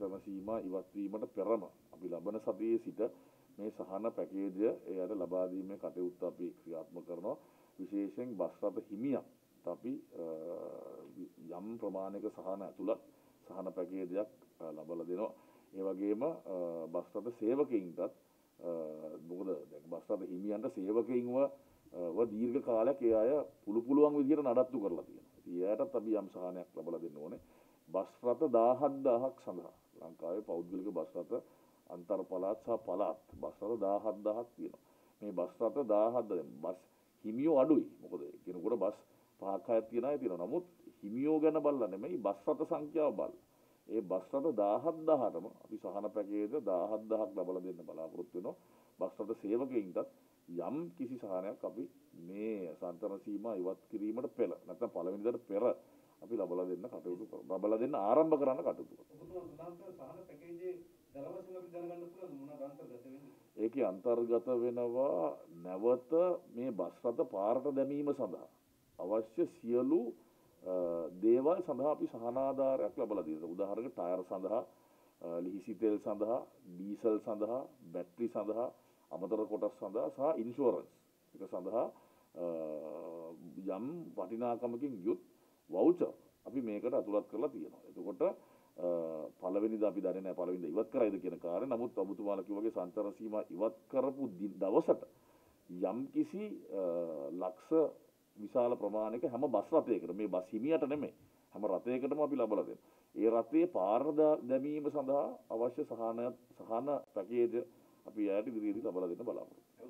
අන්තර්ම සීමා ඉවත්වීමට පෙරම අපි ලබන සතියේ සිට මේ සහන පැකේජය එයට ලබාදීමේ කටයුත්ත අපි ක්‍රියාත්ම කරනවා විශේෂයෙන් බස්රත හිමියක් අපි යම් ප්‍රමාණයක සහන ඇතුළත් සහන පැකේජයක් ලබල දෙනවා ඒ වගේම බස්රත සේවකයින්ටත් මොකද බස්රත හිමියන්ට සේවකයින්ව දීර්ඝ කාලයක් ඒ අය පුළු පුළුවන් විදිහට නඩත්තු කරලා තියෙනවා. එයාටත් අපි යම් සහනයක් ලබලා දෙන්න ඕනේ. බස් රථ 17000ක් සඳහා ලංකාවේ පෞද්ගලික බස් රථ අන්තර් පළාත් සහ පළාත් බස් රථ 17000ක් තියෙනවා. මේ බස් රථ 17000 බස් හිමියෝ අඩුයි. මොකද කෙනෙකුට බස් පහක් හයක් තියෙන අය තියෙනවා. නමුත් හිමියෝ ගැන බලලා නෙමෙයි බස් රථ සංඛ්‍යාව බලලා. ඒ බස් රථ 17000ටම අපි සහන පැකේජ 17000ක් ලබලා දෙන්න බලාපොරොත්තු වෙනවා. බස් රථ සේවකයින්ටත් යම් කිසි සහනයක් අපි මේ සන්තන සීමා ඉවත් කිරීමට පෙළ නැත්නම් පළවෙනිදට පෙර අපි ලබලා දෙන්න කටයුතු කරනවා. ලබලා දෙන්න ආරම්භ කරන්න කටයුතු ඒකේ අන්තර්ගත වෙනවා නැවත මේ බස් රථ පාරට දැමීම සඳහා අවශ්‍ය සියලු දේවල් සඳහා අපි සහනාධාරයක් ලබලා දෙනවා. උදාහරණයක් ටයර් සඳහා ලිහිසි තෙල් සඳහා ඩීසල් සඳහා බැටරි සඳහා අමතර කොටස් සඳහා සහ ඉන්ශෝරන්ස් එක සඳහා යම් වටිනාකමකින් යුත් වෞච අපි මේකට අතුළත් කරලා තියෙනවා. එතකොට පළවෙනිද අපි දන්නේ නැහැ පළවෙනිද ඉවත් කරයිද කියන කාරණේ. නමුත් ඔබතුමාලා කිව්වාගේ සංචාර සීමා ඉවත් කරපු දවසට යම් කිසි ලක්ෂ විශාල ප්‍රමාණයක හැම බස් රථයකට මේ බස් හිමියට නෙමෙයි හැම රථයකටම අපි ලබලා දෙනවා. ඒ රථයේ පාර දැමීම සඳහා අවශ්‍ය සහන සහන පැකේජ් අපි අයට ඉදිරියේදී ලබා දෙන්න බලාපොරොත්තු